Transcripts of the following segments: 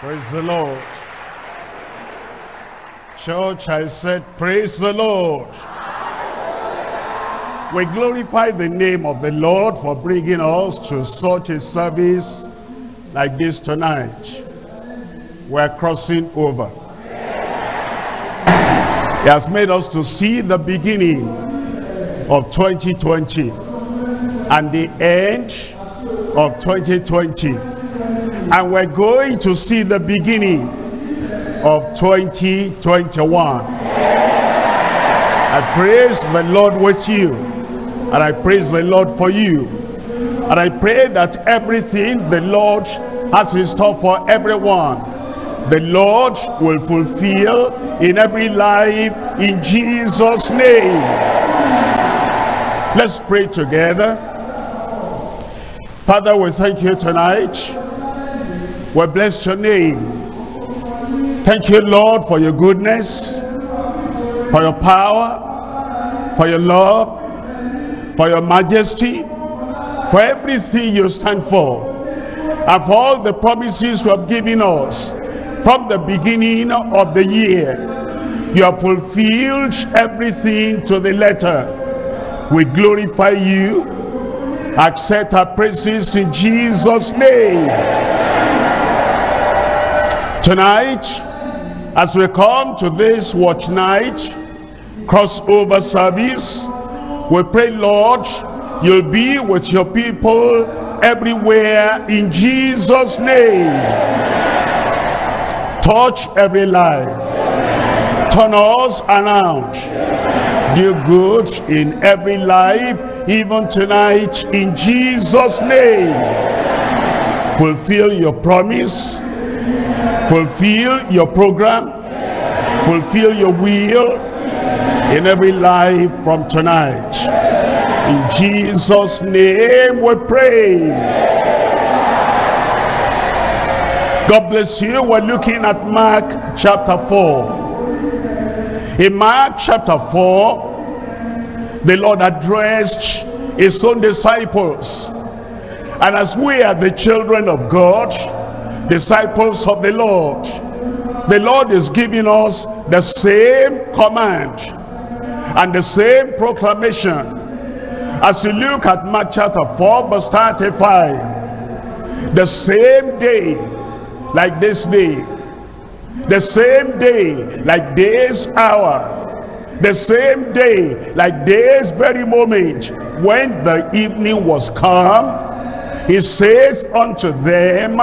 Praise the Lord. Church, I said, praise the Lord. We glorify the name of the Lord for bringing us to such a service like this tonight. We're crossing over. He has made us to see the beginning of 2020 and the end of 2020 and we're going to see the beginning of 2021 I praise the Lord with you and I praise the Lord for you. And I pray that everything the Lord has in store for everyone the Lord will fulfill in every life in Jesus name. Let's pray together. Father we thank you tonight we bless your name. Thank you, Lord, for your goodness, for your power, for your love, for your majesty, for everything you stand for, and for all the promises you have given us from the beginning of the year. You have fulfilled everything to the letter. We glorify you. Accept our praises in Jesus' name. Tonight, as we come to this watch night, crossover service, we pray, Lord, you'll be with your people everywhere in Jesus' name. Touch every life. Turn us around. Do good in every life, even tonight, in Jesus' name. Fulfill your promise fulfill your program. Fulfill your will in every life from tonight. In jesus name we pray. God bless you. We're looking at mark chapter 4 in mark chapter 4 the lord addressed his own disciples. And as we are the children of god disciples of the Lord. The Lord is giving us the same command and the same proclamation. As you look at Mark chapter 4 verse 35, the same day like this day, the same day like this hour, the same day like this very moment when the evening was come, he says unto them,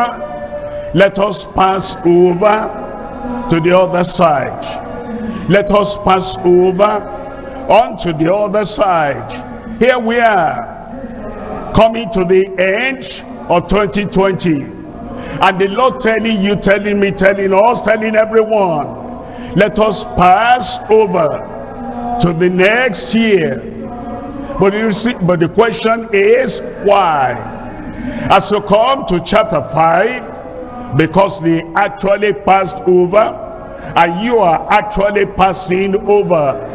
let us pass over to the other side. Let us pass over onto the other side. Here we are coming to the end of 2020 and the lord telling you telling me telling us telling everyone let us pass over to the next year. But you see but the question is why? As you come to chapter 5 because they actually passed over and you are actually passing over.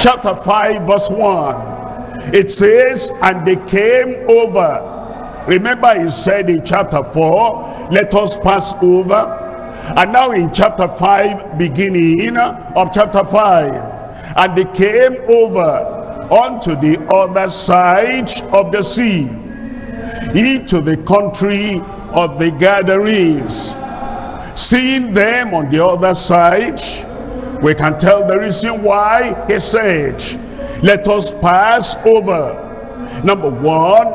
Chapter 5 verse 1 it says and they came over. Remember he said in chapter 4 let us pass over. And now in chapter 5 beginning of chapter 5 and they came over onto the other side of the sea into the country of the Gadarenes. Seeing them on the other side we can tell the reason why he said let us pass over. Number one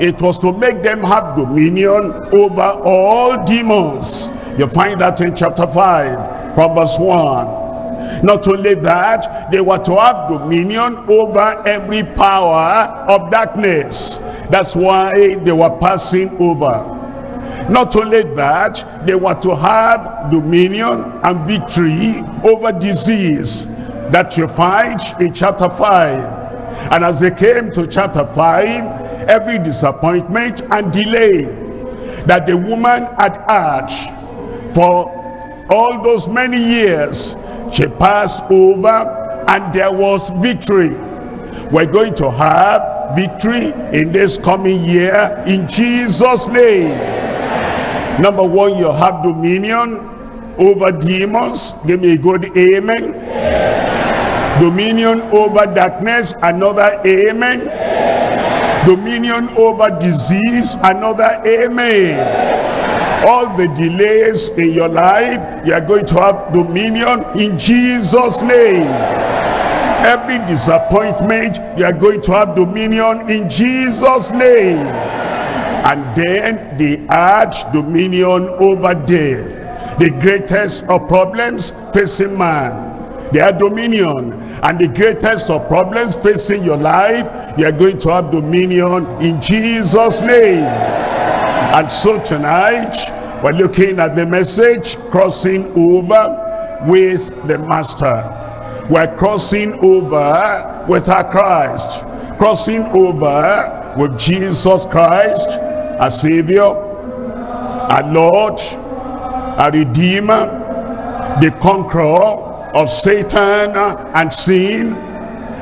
it was to make them have dominion over all demons. You find that in chapter 5 from verse 1 not only that they were to have dominion over every power of darkness. That's why they were passing over not only that, they were to have dominion and victory over disease that you find in chapter 5. And as they came to chapter 5, every disappointment and delay that the woman had had for all those many years, she passed over and there was victory. We're going to have victory in this coming year in Jesus' name Number one, you have dominion over demons. Give me a good amen. Dominion over darkness. Another amen. Dominion over disease. Another amen all the delays in your life you are going to have dominion in jesus name every disappointment you are going to have dominion in jesus name and then the arch dominion over death the greatest of problems facing man their dominion and the greatest of problems facing your life you are going to have dominion in jesus name and so tonight, we're looking at the message, crossing over with the Master. We're crossing over with our Christ. Crossing over with Jesus Christ, our Savior, our Lord, our Redeemer, the conqueror of Satan and sin.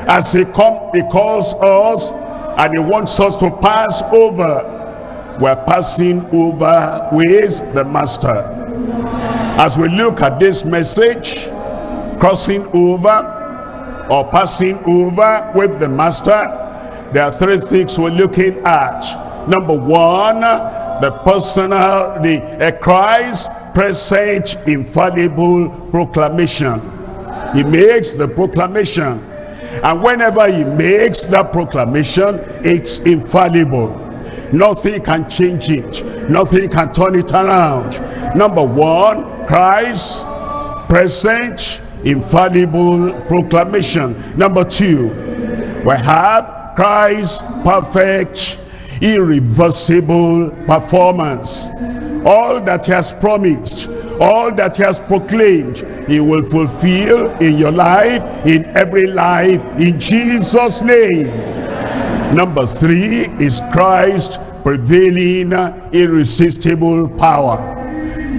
As he, comes he calls us and he wants us to pass over. We're passing over with the master. As we look at this message crossing over or passing over with the master there are three things we're looking at number one the personal the christ present infallible proclamation he makes the proclamation and whenever he makes that proclamation it's infallible Nothing can change it. Nothing can turn it around. Number one, Christ present infallible proclamation. Number two, we have Christ perfect irreversible performance. All that he has promised, all that he has proclaimed, he will fulfill in your life, in every life, in Jesus' name. Number three is Christ prevailing irresistible power.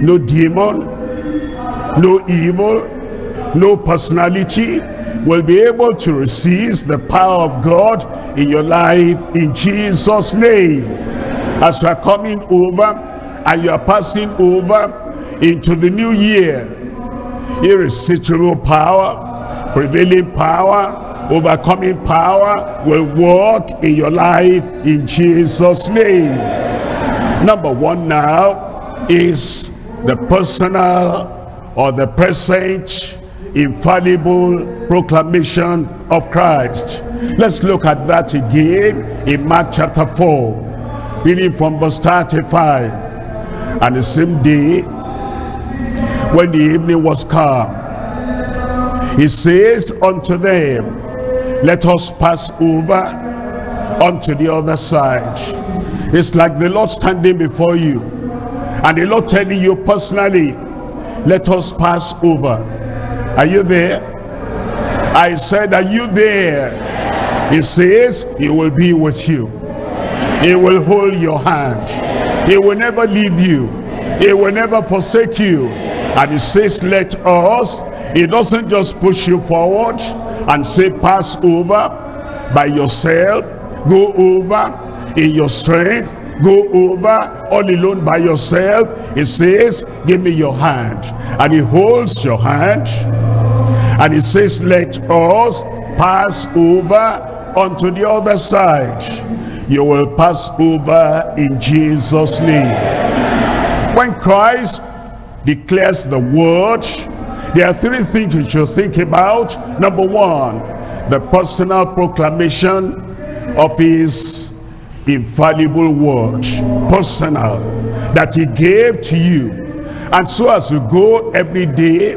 No demon, no evil, no personality will be able to resist the power of God in your life in Jesus name. As you are coming over and you are passing over into the new year, irresistible power, prevailing power, overcoming power will work in your life in Jesus name number one now is the personal or the present infallible proclamation of Christ. Let's look at that again in Mark chapter 4 reading from verse 35 and the same day when the evening was come he says unto them let us pass over unto the other side. It's like the lord standing before you and the lord telling you personally let us pass over are you there? I said are you there? He says he will be with you. He will hold your hand. He will never leave you. He will never forsake you. And he says let us. He doesn't just push you forward and say pass over by yourself. Go over in your strength go over all alone by yourself. He says give me your hand. And he holds your hand. And he says let us pass over onto the other side. You will pass over in jesus name. When christ declares the word there are three things you should think about. Number one, the personal proclamation of his infallible word. Personal. That he gave to you. And so as you go every day,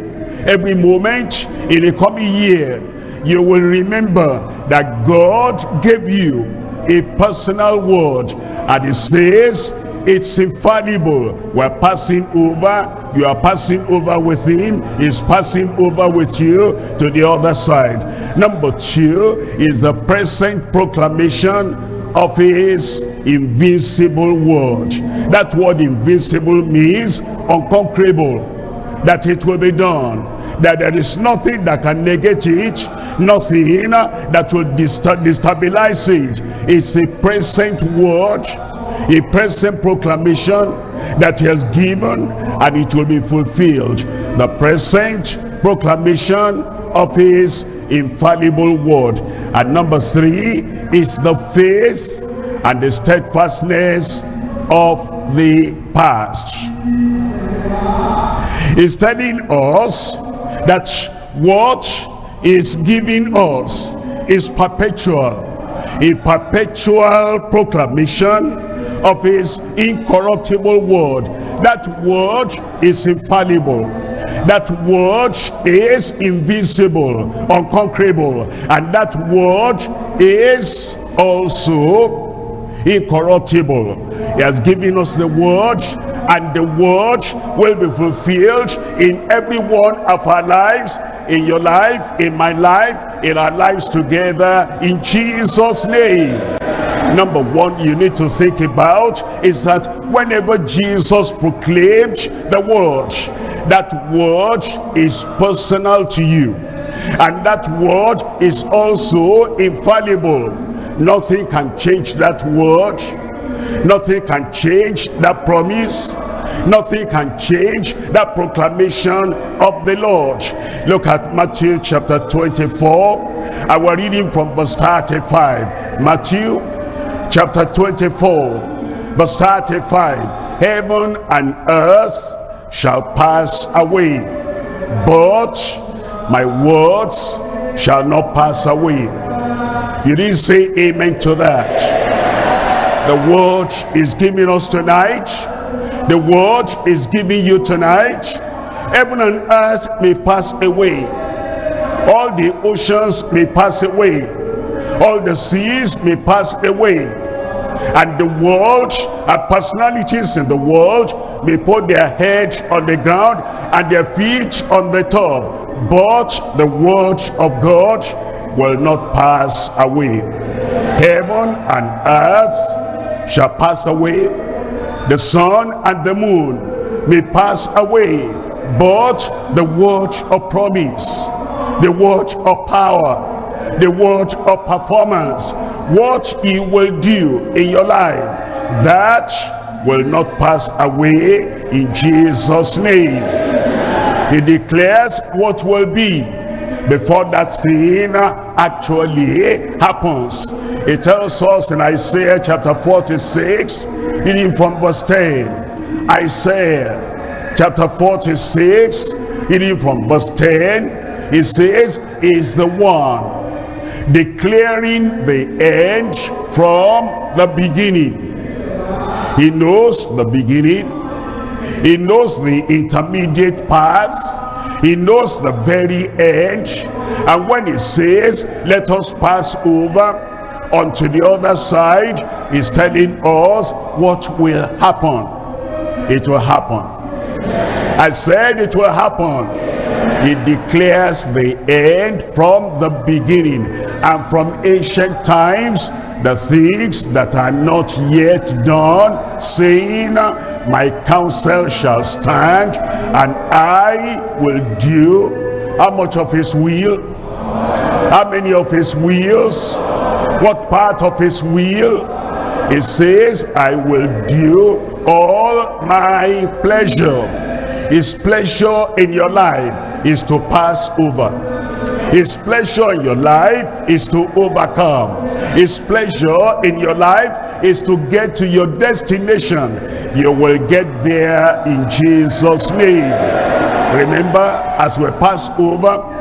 every moment in the coming year, you will remember that God gave you a personal word. And it says, it's infallible we're passing over you are passing over with him he's passing over with you to the other side number two is the present proclamation of his invincible word. That word invincible means unconquerable. That it will be done. That there is nothing that can negate it. Nothing that will destabilize it. It's a present word a present proclamation that he has given and it will be fulfilled. The present proclamation of his infallible word. And number three is the faith and the steadfastness of the past. is telling us that what is giving us is perpetual. A perpetual proclamation of his incorruptible word. That word is infallible. That word is invisible, unconquerable. And that word is also incorruptible. He has given us the word and the word will be fulfilled in every one of our lives in your life in my life in our lives together in jesus name number one you need to think about is that whenever jesus proclaimed the word that word is personal to you. And that word is also infallible. Nothing can change that word. Nothing can change that promise. Nothing can change that proclamation of the lord. Look at matthew chapter 24 and we're reading from verse 35 matthew chapter 24 verse 35 heaven and earth shall pass away but my words shall not pass away you didn't say amen to that the word is giving us tonight. The word is giving you tonight. Heaven and earth may pass away. All the oceans may pass away. All the seas may pass away. And the world and personalities in the world may put their head on the ground and their feet on the top. But the word of God will not pass away. Heaven and earth shall pass away the sun and the moon may pass away but the word of promise the word of power the word of performance what he will do in your life that will not pass away in jesus name he declares what will be before that thing actually happens it tells us in Isaiah chapter 46, reading from verse 10. Isaiah chapter 46, reading from verse 10, it says, is the one declaring the end from the beginning. He knows the beginning. He knows the intermediate path. He knows the very end. And when he says, let us pass over onto the other side is telling us what will happen it will happen i said it will happen he declares the end from the beginning and from ancient times the things that are not yet done saying my counsel shall stand and i will do. How much of his will? How many of his wheels what part of his will? He says i will do all my pleasure. His pleasure in your life is to pass over. His pleasure in your life is to overcome his pleasure in your life is to get to your destination. You will get there in jesus name. Remember as we pass over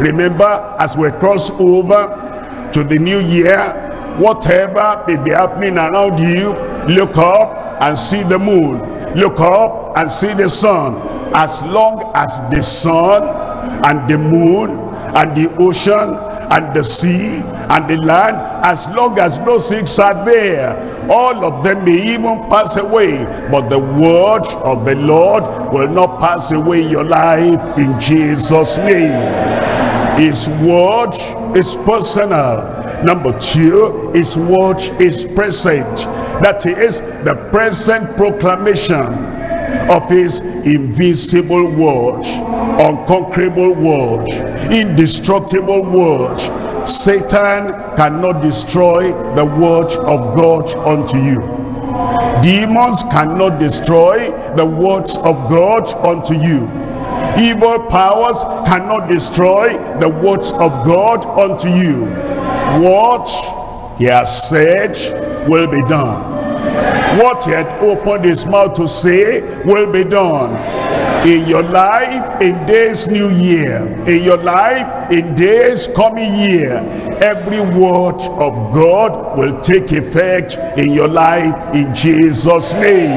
remember as we cross over to the new year whatever may be happening around you look up and see the moon. Look up and see the sun. As long as the sun and the moon and the ocean and the sea and the land as long as those things are there all of them may even pass away. But the word of the lord will not pass away your life in jesus name. His word is personal. Number two his word is present. That is the present proclamation of his invisible word unconquerable word indestructible word satan cannot destroy the word of god unto you Demons cannot destroy the words of God unto you. Evil powers cannot destroy the words of God unto you. What he has said will be done. What he had opened his mouth to say will be done. In your life, in this new year, in your life, in this coming year, every word of God will take effect in your life in Jesus' name.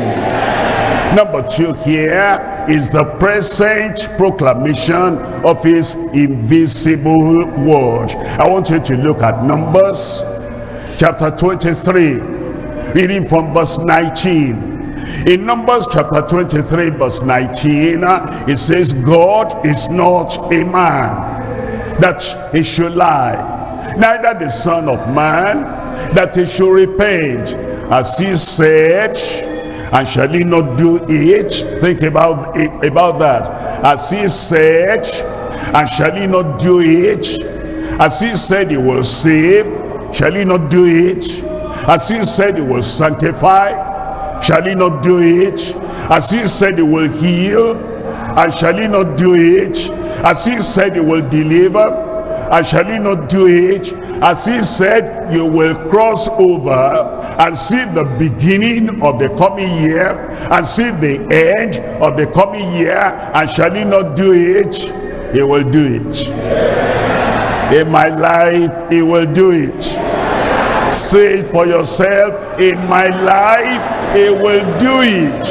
Number two here is the present proclamation of his invisible word. I want you to look at Numbers chapter 23, reading from verse 19. In Numbers chapter 23 verse 19, uh, it says, God is not a man that he should lie, neither the son of man that he should repent. As he said, and shall he not do it? Think about it, about that. As he said, and shall he not do it? As he said he will save, shall he not do it? As he said he will sanctify, shall he not do it? As he said he will heal, and shall he not do it? As he said he will deliver, and shall he not do it? As he said, you will cross over and see the beginning of the coming year and see the end of the coming year. And shall he not do it? He will do it. In my life, he will do it. Say it for yourself. In my life, he will do it.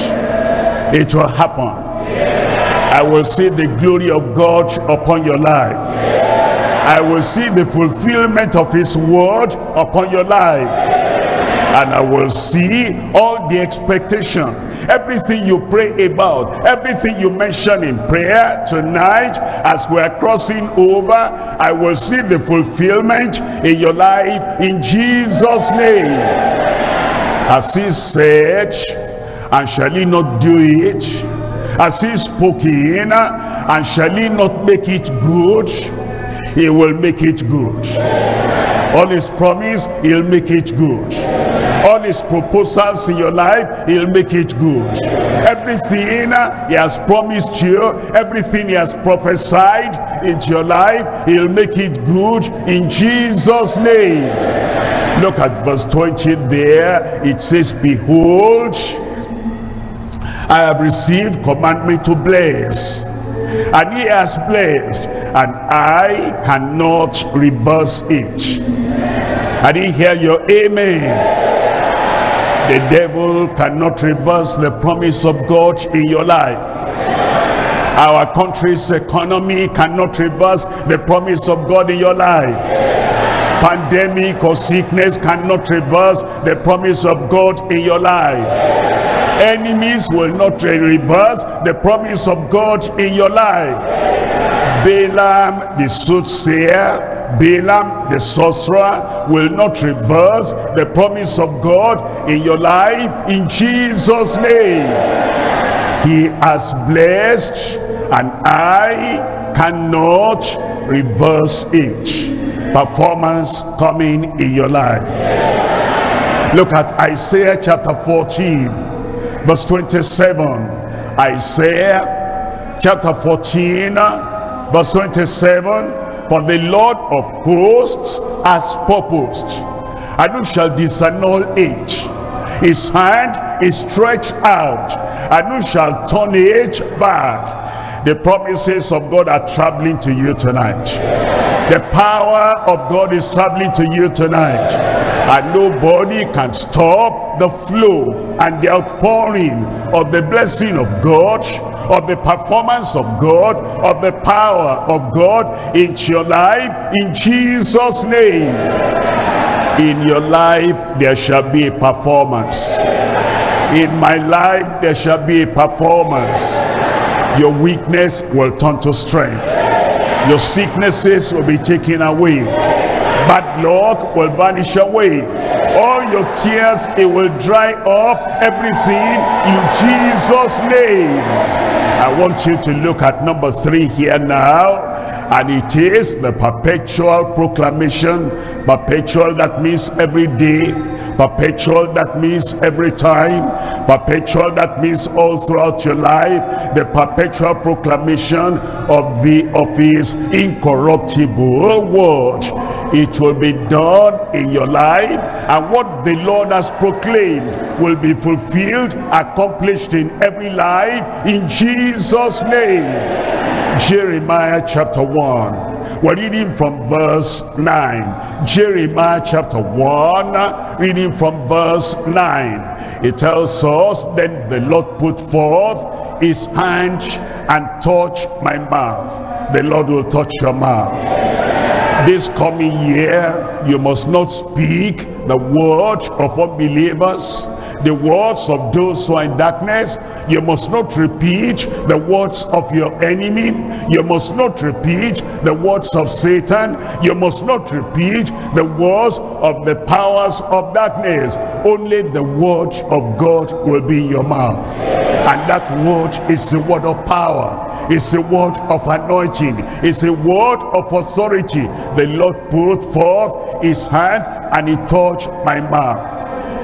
It will happen. I will see the glory of God upon your life. I will see the fulfillment of his word upon your life. And I will see all the expectation. Everything you pray about, everything you mention in prayer tonight as we're crossing over, I will see the fulfillment in your life in Jesus' name. As he said, and shall he not do it? As he spoke spoken, and shall he not make it good? he will make it good all his promise he'll make it good all his proposals in your life he'll make it good everything he has promised you everything he has prophesied into your life he'll make it good in jesus name look at verse 20 there it says behold i have received commandment to bless and he has blessed and I cannot reverse it. I didn't hear your amen. The devil cannot reverse the promise of God in your life. Our country's economy cannot reverse the promise of God in your life. Pandemic or sickness cannot reverse the promise of God in your life. Enemies will not reverse the promise of God in your life. Balaam the soothsayer, Balaam the sorcerer will not reverse the promise of God in your life in Jesus name. He has blessed and I cannot reverse it. Performance coming in your life. Look at Isaiah chapter 14 verse 27. Isaiah chapter 14 verse 27 for the lord of hosts has purposed and who shall disannul it his hand is stretched out and who shall turn it back. The promises of god are traveling to you tonight. The power of god is traveling to you tonight and nobody can stop the flow and the outpouring of the blessing of god of the performance of God, of the power of God in your life in Jesus' name. In your life, there shall be a performance. In my life, there shall be a performance. Your weakness will turn to strength. Your sicknesses will be taken away. Bad luck will vanish away all your tears it will dry up everything in jesus name i want you to look at number three here now and it is the perpetual proclamation. Perpetual that means every day Perpetual, that means every time. Perpetual, that means all throughout your life. The perpetual proclamation of the of his incorruptible word. It will be done in your life. And what the Lord has proclaimed will be fulfilled, accomplished in every life. In Jesus' name. Jeremiah chapter 1. We're reading from verse 9. Jeremiah chapter 1, reading from verse 9. It tells us, Then the Lord put forth his hand and touched my mouth. The Lord will touch your mouth. This coming year, you must not speak the word of unbelievers, the words of those who are in darkness. You must not repeat the words of your enemy. You must not repeat the words of Satan. You must not repeat the words of the powers of darkness. Only the word of God will be in your mouth. And that word is the word of power. It's a word of anointing. It's a word of authority. The Lord put forth his hand and he touched my mouth.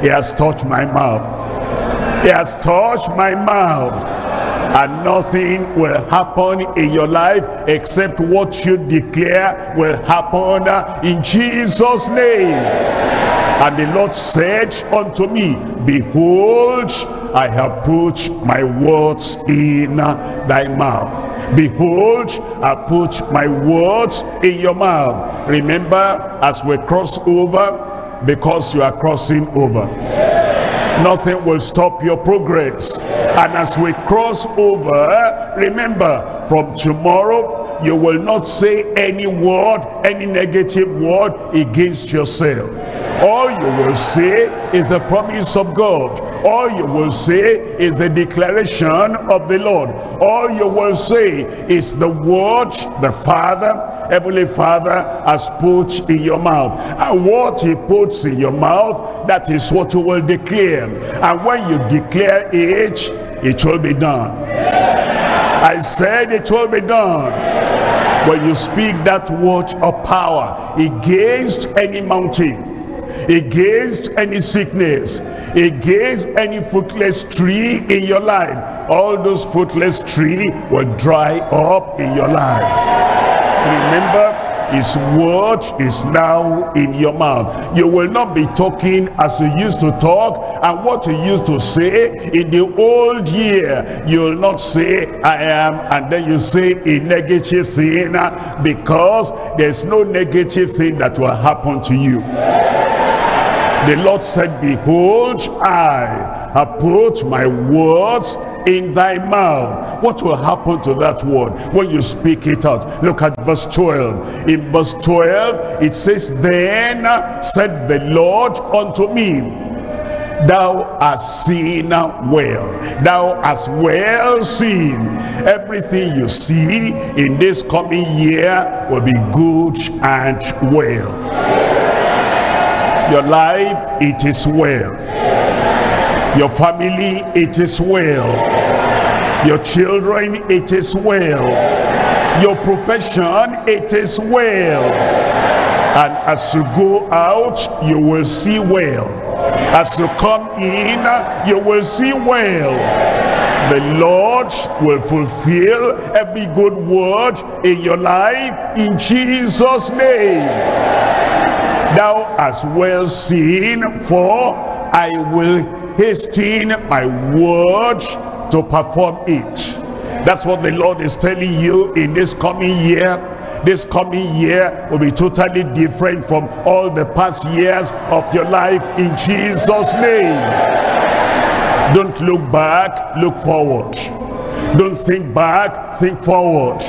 He has touched my mouth. He has touched my mouth. And nothing will happen in your life except what you declare will happen in Jesus' name. And the Lord said unto me, Behold, I have put my words in thy mouth. Behold, I put my words in your mouth. Remember, as we cross over, because you are crossing over. Nothing will stop your progress. And as we cross over remember from tomorrow you will not say any word any negative word against yourself all you will say is the promise of God all you will say is the declaration of the Lord all you will say is the word the Father Heavenly Father has put in your mouth. And what he puts in your mouth, that is what you will declare. And when you declare it, it will be done. I said it will be done. When you speak that word of power against any mountain, against any sickness, against any fruitless tree in your life, all those fruitless tree will dry up in your life. Remember, his word is now in your mouth. You will not be talking as you used to talk and what you used to say in the old year. You will not say, I am, and then you say a negative thing uh, because there's no negative thing that will happen to you. The Lord said, Behold, I have put my words in thy mouth. What will happen to that word when you speak it out? Look at verse 12. In verse 12, it says, Then said the Lord unto me, thou hast seen well thou hast well seen everything you see in this coming year will be good and well your life it is well. Your family it is well. Your children it is well. Your profession it is well. And as you go out you will see well. As you come in you will see well. The Lord will fulfill every good word in your life in Jesus name thou hast well seen for I will hasten my word to perform it. That's what the Lord is telling you in this coming year. This coming year will be totally different from all the past years of your life in Jesus name. Don't look back look forward. Don't think back think forward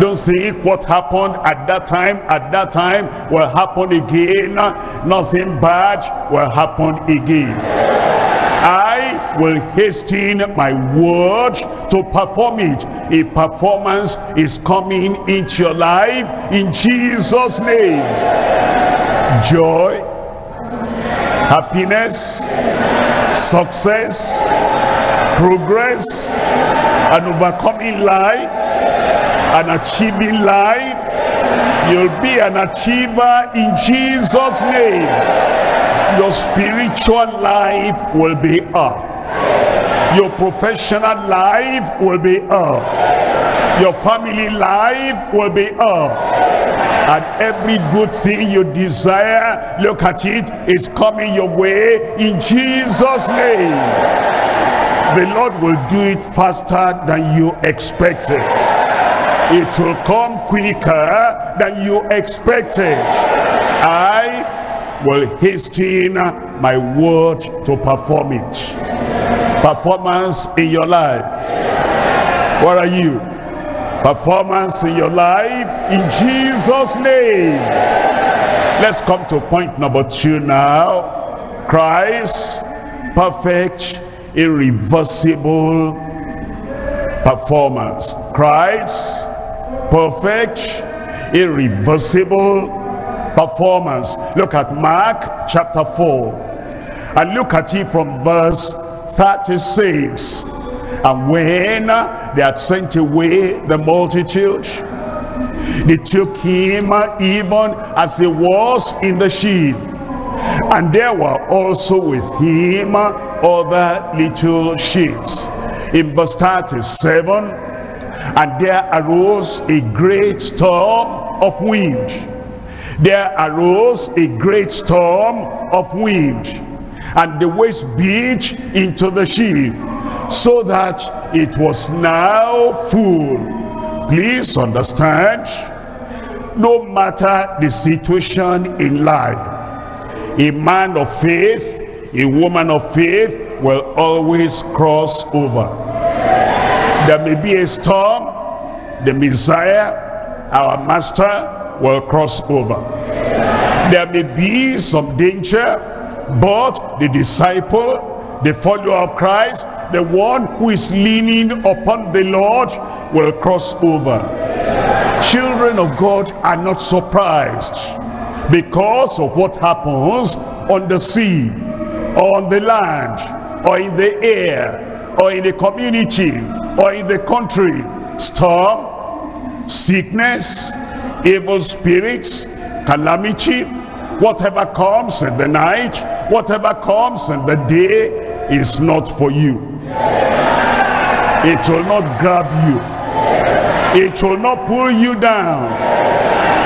don't think what happened at that time at that time will happen again nothing bad will happen again I will hasten my word to perform it. A performance is coming into your life in Jesus' name. Joy, happiness, success, progress, and overcoming life, an achieving life. You'll be an achiever in Jesus' name Your spiritual life will be up. Your professional life will be up. Your family life will be up. And every good thing you desire, look at it, is coming your way in Jesus' name. The Lord will do it faster than you expected. It will come quicker than you expected. I will hasten my word to perform it. Performance in your life. What are you? Performance in your life in jesus name. Let's come to point number two now. Christ perfect irreversible performance. Christ perfect irreversible performance. Look at mark chapter 4 and look at it from verse 36 and when they had sent away the multitude they took him even as he was in the sheep. And there were also with him other little sheep. In verse 37 and there arose a great storm of wind. There arose a great storm of wind. And the waves beat into the ship so that it was now full. Please understand no matter the situation in life a man of faith a woman of faith will always cross over there may be a storm the messiah our master will cross over there may be some danger but the disciple, the follower of Christ, the one who is leaning upon the Lord will cross over. Children of God are not surprised because of what happens on the sea, or on the land, or in the air, or in the community, or in the country. Storm, sickness, evil spirits, calamity, whatever comes in the night whatever comes in the day is not for you it will not grab you it will not pull you down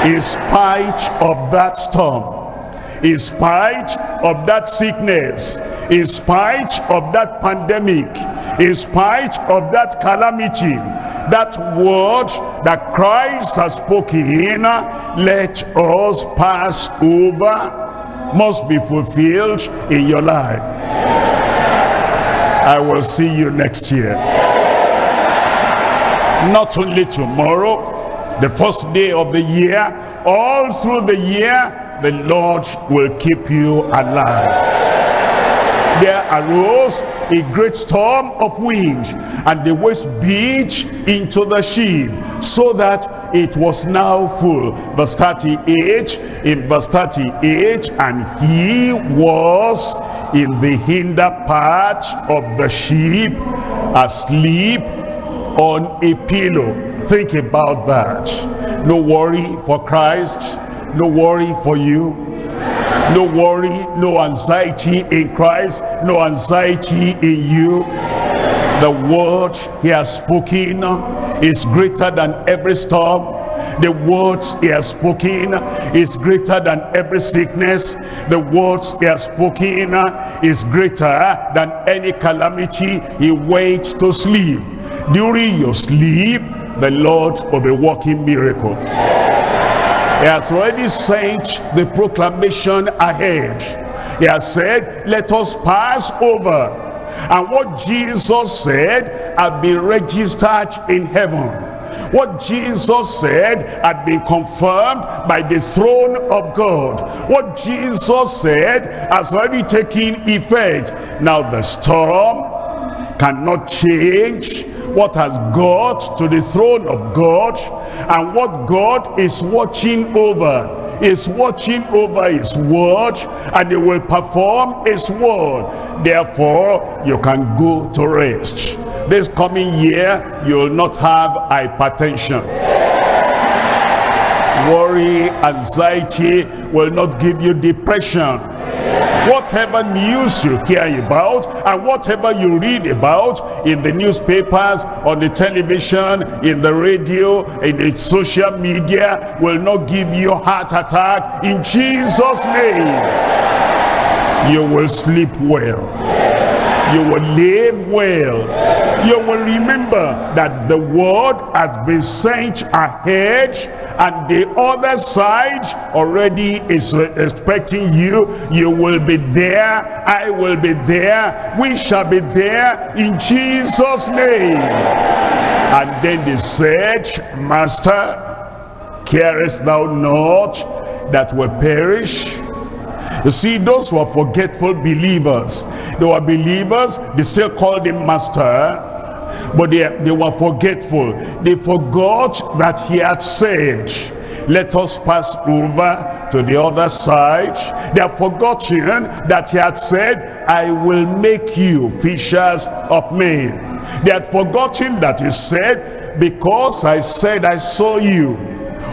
in spite of that storm in spite of that sickness in spite of that pandemic in spite of that calamity that word that Christ has spoken let us pass over must be fulfilled in your life. I will see you next year. Not only tomorrow the first day of the year all through the year the Lord will keep you alive there arose a great storm of wind and the waves beat into the ship so that it was now full. Verse 38 in verse 38 and he was in the hinder part of the ship asleep on a pillow. Think about that. No worry for christ. No worry for you no worry no anxiety in christ no anxiety in you. The word he has spoken is greater than every storm. The words he has spoken is greater than every sickness. The words he has spoken is greater than any calamity. He waits to sleep. During your sleep the lord will be working miracle he has already sent the proclamation ahead. He has said, let us pass over. And what Jesus said had been registered in heaven. What Jesus said had been confirmed by the throne of God. What Jesus said has already taken effect. Now the storm cannot change what has got to the throne of God and what God is watching over. Is watching over his word and he will perform his word. Therefore you can go to rest. This coming year you will not have hypertension worry anxiety will not give you depression Whatever news you hear about and whatever you read about in the newspapers, on the television, in the radio, in the social media will not give you heart attack in Jesus' name. You will sleep well. You will live well. You will remember that the word has been sent ahead and the other side already is expecting you. You will be there. I will be there. We shall be there in jesus name. And then they said master carest thou not that we perish? You see, those who are forgetful believers, they were believers, they still called him master, but they, they were forgetful. They forgot that he had said, let us pass over to the other side. They have forgotten that he had said, I will make you fishers of men. They had forgotten that he said, because I said I saw you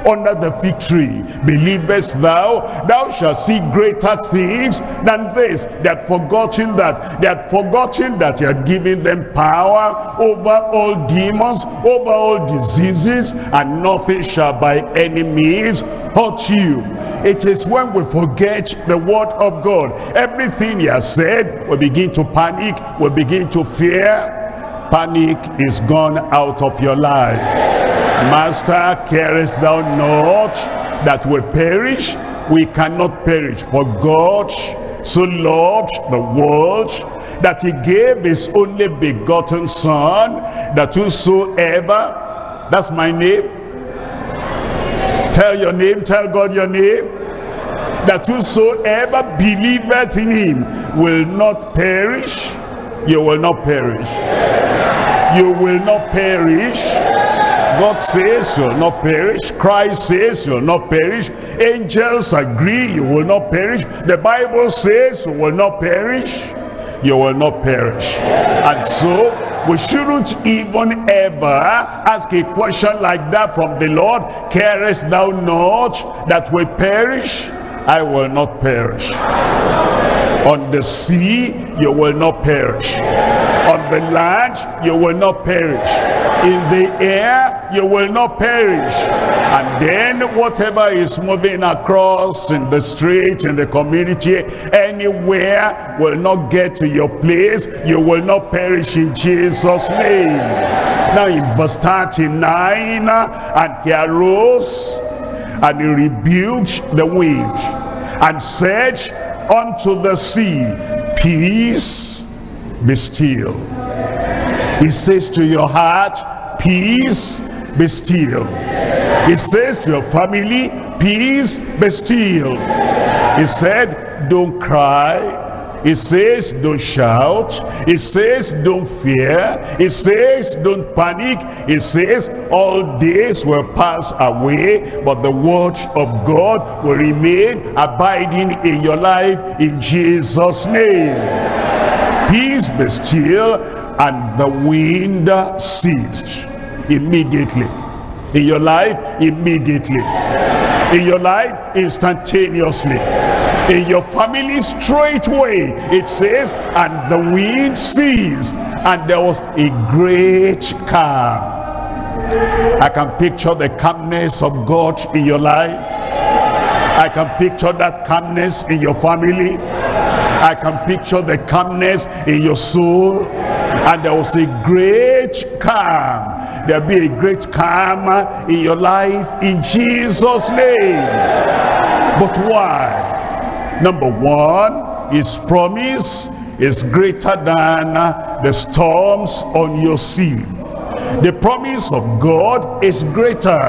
under the fig tree. Believest thou, thou shalt see greater things than this. They had forgotten that. They had forgotten that you had given them power over all demons, over all diseases, and nothing shall by any means hurt you. It is when we forget the word of God. Everything he has said, we begin to panic, we begin to fear. Panic is gone out of your life. Master, carest thou not that we perish? We cannot perish. For God so loved the world that he gave his only begotten son, that whosoever, that's my name, tell your name, tell God your name, that whosoever believeth in him will not perish, you will not perish. You will not perish God says you'll not perish. Christ says you'll not perish. Angels agree you will not perish. The Bible says you will not perish. You will not perish. And so we shouldn't even ever ask a question like that from the Lord. Carest thou not that we perish? I will not perish. On the sea, you will not perish. On the land, you will not perish. In the air, you will not perish. And then whatever is moving across in the street, in the community, anywhere will not get to your place. You will not perish in Jesus' name. Now in verse 39, and he arose and he rebuked the wind and said unto the sea, Peace, be still. He says to your heart, Peace, be still. He says to your family, Peace, be still. He said, Don't cry, it says don't shout. It says don't fear. It says don't panic. It says all days will pass away, but the word of God will remain abiding in your life in Jesus' name. Peace be still and the wind ceased immediately. In your life, immediately. In your life, instantaneously. In your family straightway it says and the wind ceased and there was a great calm. I can picture the calmness of god in your life. I can picture that calmness in your family. I can picture the calmness in your soul and there was a great calm there'll be a great calm in your life in jesus name but why Number one, his promise is greater than the storms on your sea. The promise of God is greater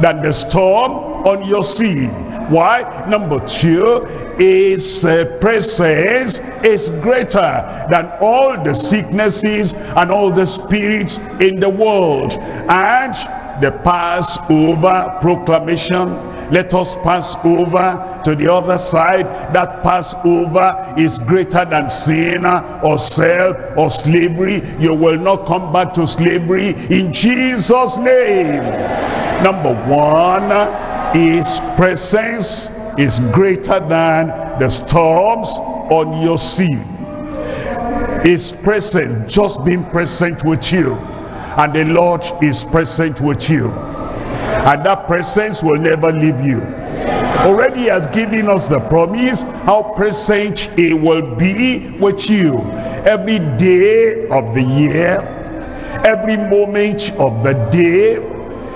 than the storm on your sea. Why? Number two, his uh, presence is greater than all the sicknesses and all the spirits in the world. And the Passover proclamation let us pass over to the other side that Passover is greater than sin or self or slavery you will not come back to slavery in Jesus name number one his presence is greater than the storms on your sea. His presence, just being present with you. And the Lord is present with you. And that presence will never leave you. Already has given us the promise how present he will be with you every day of the year, every moment of the day,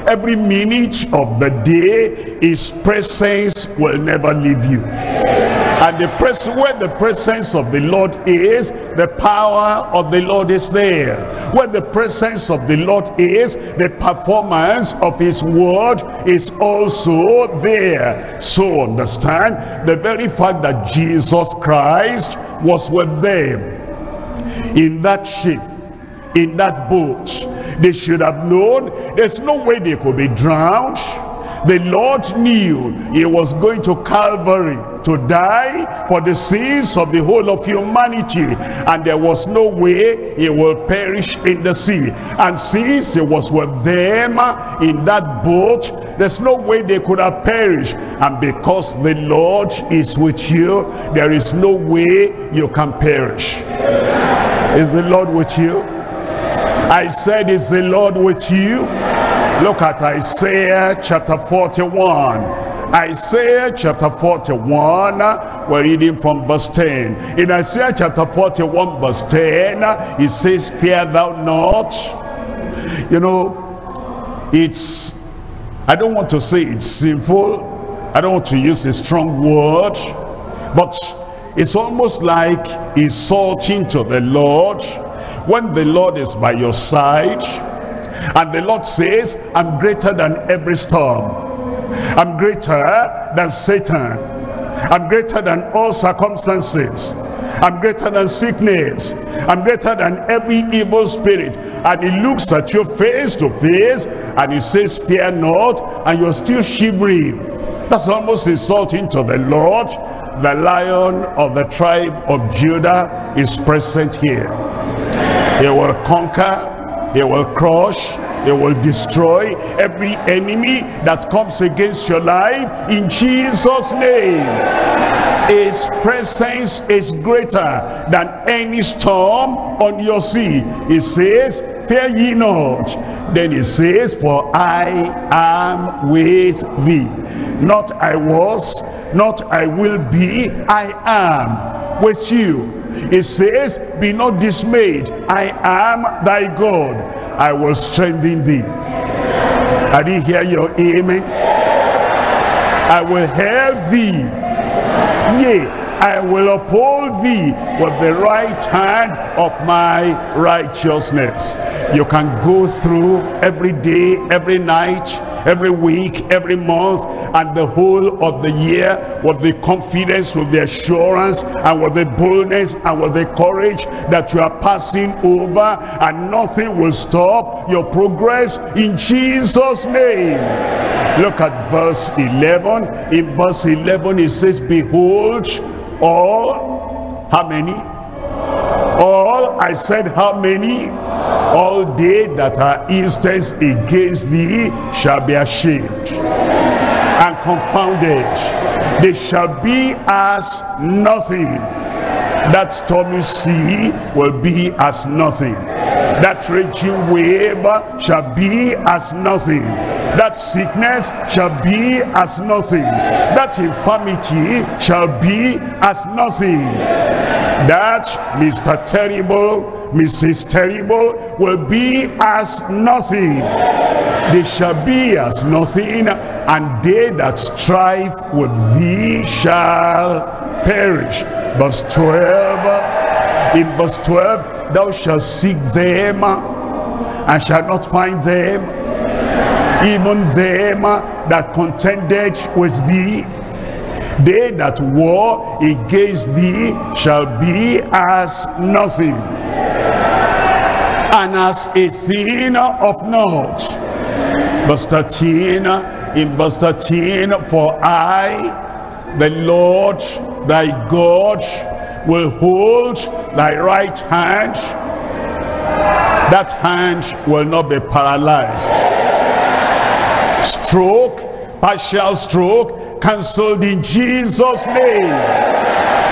every minute of the day, his presence will never leave you. And the pres where the presence of the Lord is, the power of the Lord is there. Where the presence of the Lord is, the performance of his word is also there. So understand, the very fact that Jesus Christ was with them in that ship, in that boat, they should have known. There's no way they could be drowned. The Lord knew he was going to Calvary to die for the sins of the whole of humanity. And there was no way he will perish in the sea. And since he was with them in that boat there's no way they could have perished. And because the Lord is with you there is no way you can perish. Is the Lord with you I said is the Lord with you Look at Isaiah chapter 41. Isaiah chapter 41, we're reading from verse 10. In Isaiah chapter 41 verse 10, it says, Fear thou not. You know, it's, I don't want to say it's sinful. I don't want to use a strong word. But it's almost like insulting to the Lord when the Lord is by your side and the Lord says, I'm greater than every storm. I'm greater than Satan. I'm greater than all circumstances. I'm greater than sickness. I'm greater than every evil spirit. And he looks at you face to face and he says, fear not. And you're still shivering. That's almost insulting to the Lord. The lion of the tribe of Judah is present here. He will conquer he will crush, he will destroy every enemy that comes against your life in Jesus' name. His presence is greater than any storm on your sea. He says, fear ye not. Then he says, for I am with thee. Not I was, not I will be, I am with you it says, Be not dismayed. I am thy God. I will strengthen thee. I didn't hear your amen. I will help thee. Yea, I will uphold thee with the right hand of my righteousness. You can go through every day, every night, every week, every month, and the whole of the year with the confidence, with the assurance, and with the boldness, and with the courage that you are passing over, and nothing will stop your progress in Jesus' name. Look at verse 11. In verse 11 it says, Behold, all, how many? All, I said how many? All they that are instanced against thee shall be ashamed and confounded. They shall be as nothing. That stormy sea will be as nothing. That raging wave shall be as nothing. That sickness shall be as nothing. That infirmity shall be as nothing. That mr terrible mrs terrible will be as nothing. They shall be as nothing and they that strive with thee shall perish. Verse 12 in verse 12 thou shalt seek them and shalt not find them. Even them that contended with thee they that war against thee shall be as nothing and as a thing of naught verse 13 in verse 13 for I the Lord thy God will hold thy right hand. That hand will not be paralyzed. Stroke partial stroke cancelled in Jesus name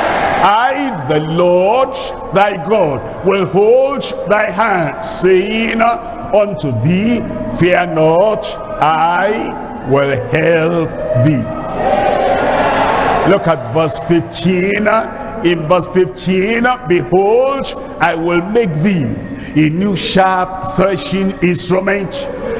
the Lord thy God will hold thy hand saying unto thee fear not I will help thee. Look at verse 15 in verse 15 behold I will make thee a new sharp threshing instrument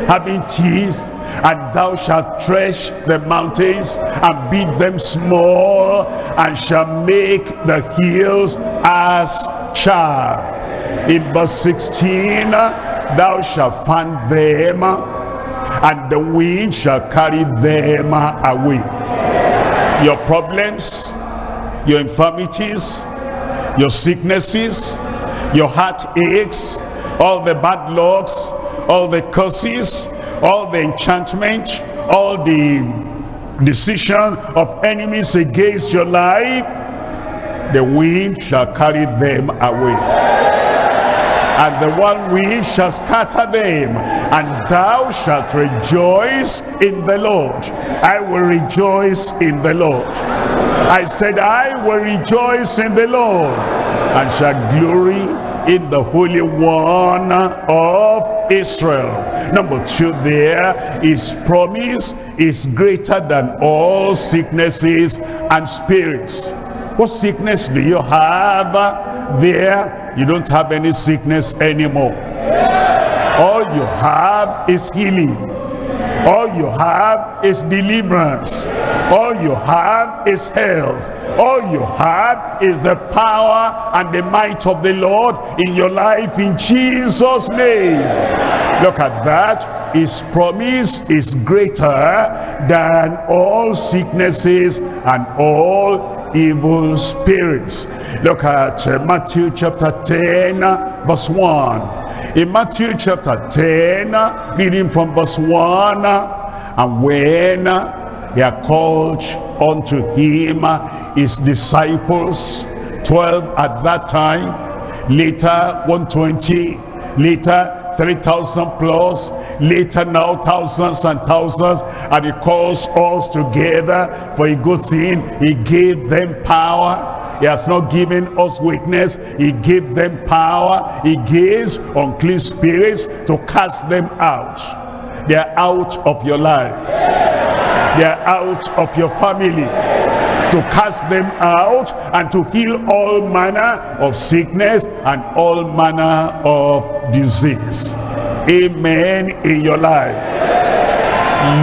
having teeth and thou shalt thresh the mountains and beat them small and shall make the hills as chaff in verse 16 thou shalt fan them and the wind shall carry them away. Your problems your infirmities your sicknesses your heartaches all the bad lucks all the curses all the enchantment all the decision of enemies against your life the wind shall carry them away. And the one wind shall scatter them and thou shalt rejoice in the Lord. I will rejoice in the Lord. I said I will rejoice in the Lord and shall glory in the Holy One of Israel. Number two there, his promise is greater than all sicknesses and spirits. What sickness do you have there? You don't have any sickness anymore. All you have is healing. All you have is deliverance. All you have is health. All you have is the power and the might of the Lord in your life in Jesus' name. Look at that. His promise is greater than all sicknesses and all evil spirits. Look at uh, Matthew chapter 10 verse 1. In Matthew chapter 10, reading from verse 1, and when they are called unto him his disciples 12 at that time later 120 later 3,000 plus later now thousands and thousands and he calls us together for a good thing. He gave them power. He has not given us weakness. He gave them power. He gives unclean spirits to cast them out. They are out of your life. They are out of your family. To cast them out and to heal all manner of sickness and all manner of disease amen in your life.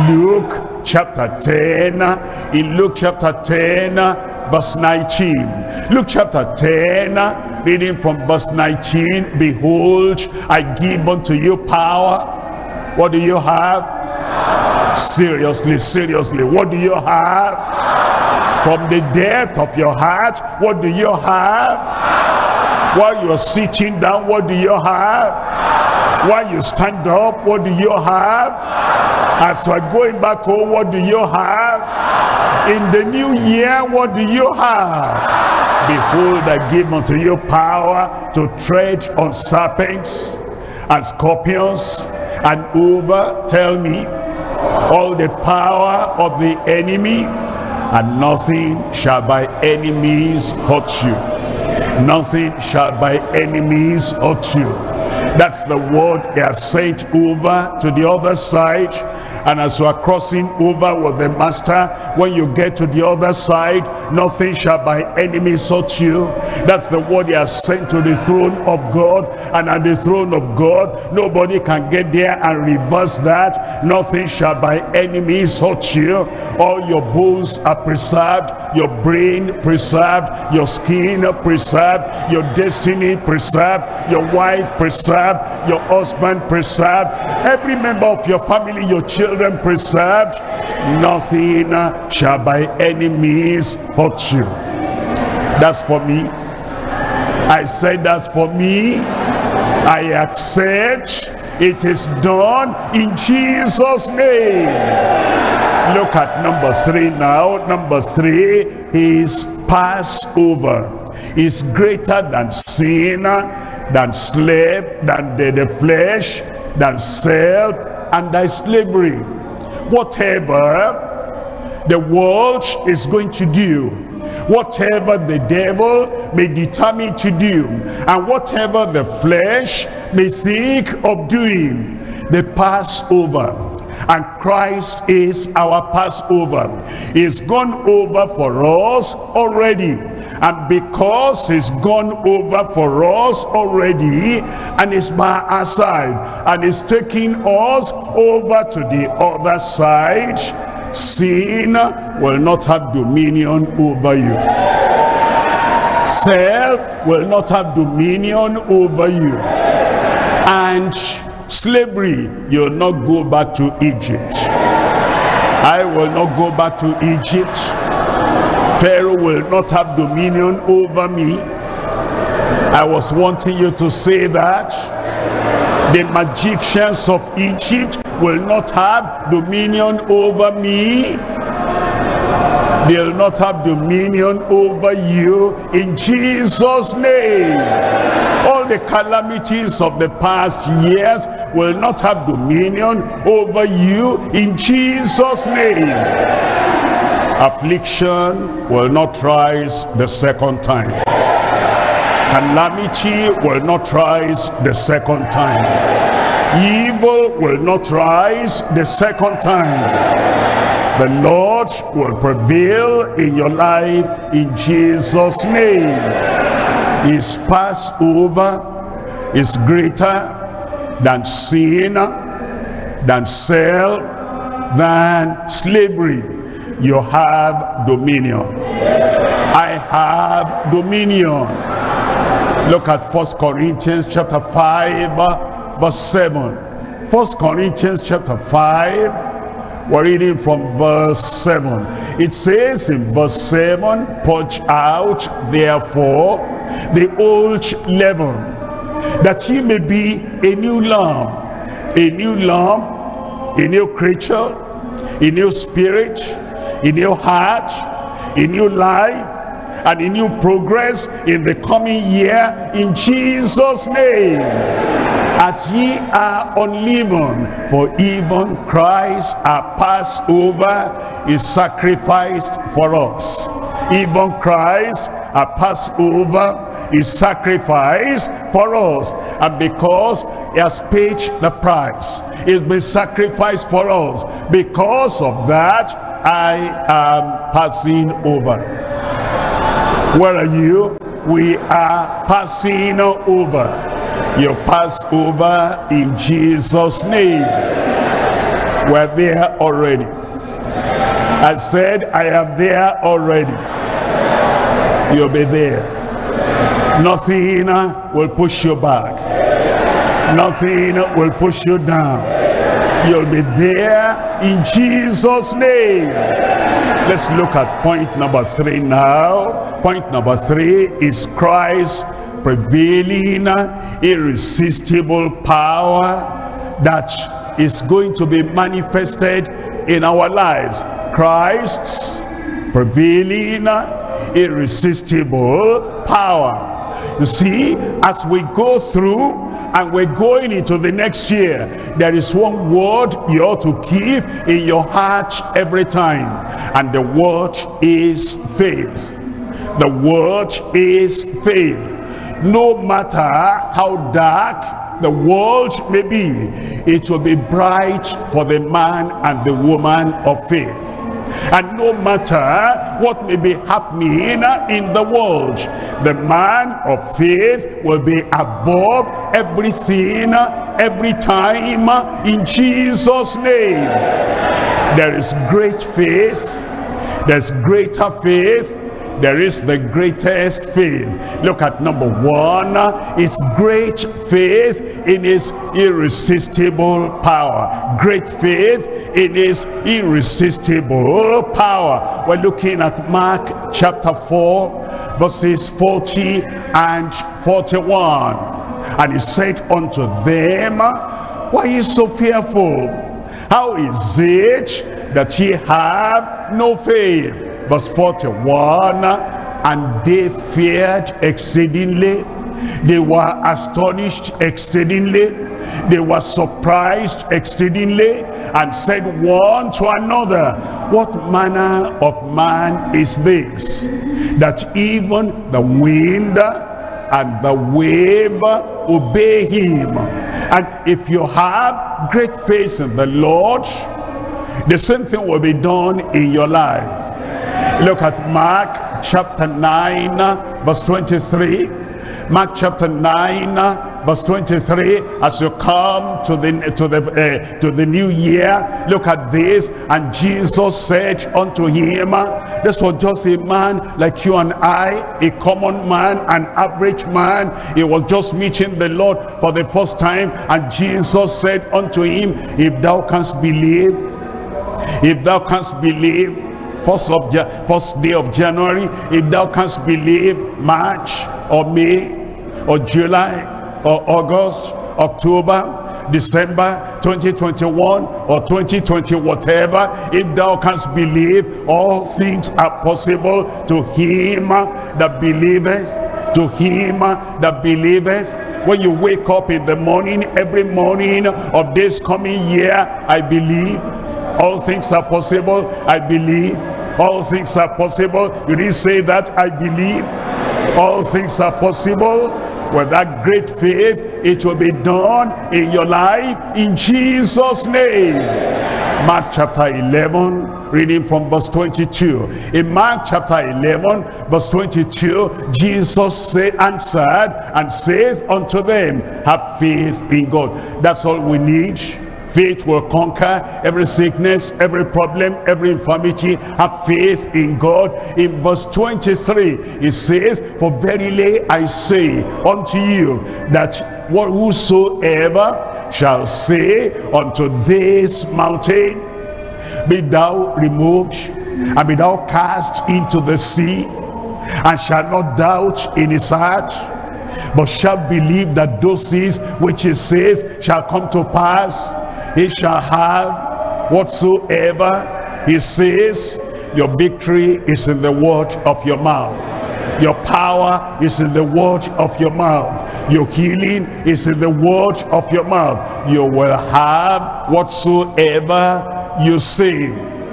Luke chapter 10 in luke chapter 10 verse 19 luke chapter 10 reading from verse 19 behold i give unto you power. What do you have? Seriously seriously what do you have? From the depth of your heart what do you have? While you're sitting down what do you have while you stand up what do you have? As we're going back home what do you have? In the new year what do you have? Behold i give unto you power to tread on serpents and scorpions and over tell me all the power of the enemy and nothing shall by any means hurt you. Nothing shall by any means hurt you that's the word they are sent over to the other side. And as you are crossing over with the master when you get to the other side nothing shall by enemies hurt you. That's the word he has sent to the throne of god. And at the throne of god nobody can get there and reverse that. Nothing shall by enemies hurt you. All your bones are preserved your brain preserved your skin preserved your destiny preserved your wife preserved your husband preserved every member of your family your children preserved. Nothing shall by means hurt you. That's for me. I said that's for me. I accept. It is done in jesus name. Look at number three now. Number three is passover. Is greater than sin than slave than the, the flesh than self and thy slavery. Whatever the world is going to do whatever the devil may determine to do and whatever the flesh may think of doing. The passover. And christ is our passover. He's gone over for us already. And because he's gone over for us already and is by our side and is taking us over to the other side sin will not have dominion over you. Self will not have dominion over you. And slavery you'll not go back to egypt. I will not go back to egypt. Pharaoh will not have dominion over me. I was wanting you to say that the magicians of egypt will not have dominion over me. They'll not have dominion over you in Jesus name. All the calamities of the past years will not have dominion over you in Jesus name. Affliction will not rise the second time calamity will not rise the second time. Evil will not rise the second time. The Lord will prevail in your life in Jesus name. His Passover is greater than sin than self than slavery. You have dominion. I have dominion look at First Corinthians chapter 5 verse 7 First Corinthians chapter 5 we're reading from verse 7. It says in verse 7, Purge out therefore the old leaven, that ye may be a new lamb, a new lamb, a new creature, a new spirit, a new heart, a new life, and a new progress in the coming year in Jesus name. As ye are on unleavened for even Christ our Passover is sacrificed for us. Even Christ our Passover is sacrificed for us. And because he has paid the price it's been sacrificed for us. Because of that I am passing over where are you? We are passing over. You pass over in Jesus name. We're there already. I said I am there already. You'll be there. Nothing will push you back. Nothing will push you down you'll be there in Jesus name. Let's look at point number three now. Point number three is Christ prevailing irresistible power that is going to be manifested in our lives. Christ's prevailing irresistible power. You see as we go through and we're going into the next year. There is one word you ought to keep in your heart every time. And the word is faith. The word is faith. No matter how dark the world may be it will be bright for the man and the woman of faith and no matter what may be happening in the world the man of faith will be above everything every time in jesus name. There is great faith there's greater faith there is the greatest faith. Look at number one. It's great faith in his irresistible power. Great faith in his irresistible power. We're looking at mark chapter 4 verses 40 and 41 and he said unto them why are you so fearful? How is it that ye have no faith verse 41 and they feared exceedingly They were astonished exceedingly. They were surprised exceedingly and said one to another, What manner of man is this? That even the wind and the wave obey him. And if you have great faith in the Lord, the same thing will be done in your life. Look at Mark chapter 9 verse 23. Mark chapter 9 verse 23 as you come to the to the uh, to the new year look at this. And jesus said unto him this was just a man like you and i a common man an average man. He was just meeting the lord for the first time. And jesus said unto him if thou canst believe if thou canst believe first of first day of january if thou canst believe march or may or july or august october December 2021 or 2020 whatever if thou canst believe all things are possible to him that believeth to him that believeth. When you wake up in the morning every morning of this coming year I believe all things are possible I believe all things are possible. You didn't say that I believe. All things are possible. With that great faith it will be done in your life in Jesus name. Mark chapter 11 reading from verse 22 in Mark chapter 11 verse 22 Jesus say, answered and says unto them have faith in God. That's all we need faith will conquer every sickness every problem every infirmity. Have faith in god. In verse 23 it says for verily i say unto you that what whosoever shall say unto this mountain be thou removed and be thou cast into the sea and shall not doubt in his heart but shall believe that those things which he says shall come to pass he shall have whatsoever he says. Your victory is in the word of your mouth. Your power is in the word of your mouth. Your healing is in the word of your mouth. You will have whatsoever you say.